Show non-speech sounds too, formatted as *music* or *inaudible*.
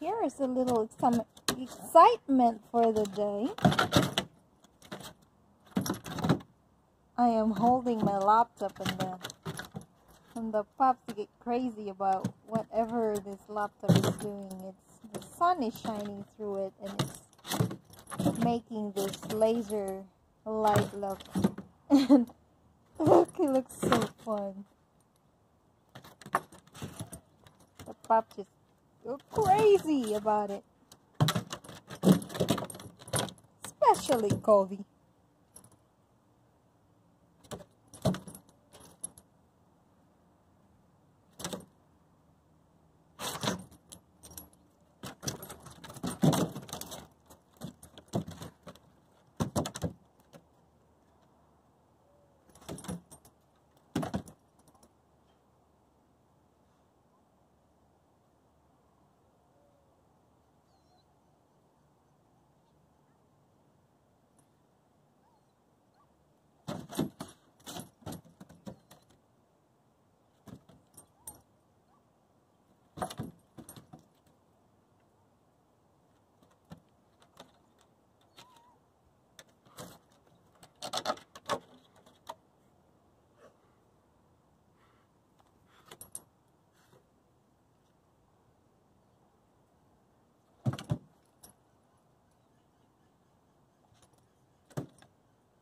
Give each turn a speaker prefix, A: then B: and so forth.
A: here is a little some excitement for the day. I am holding my laptop and the and the pups get crazy about whatever this laptop is doing. It's the sun is shining through it and it's making this laser light look. And *laughs* look, it looks so fun. The pup just go crazy about it. Especially Covey.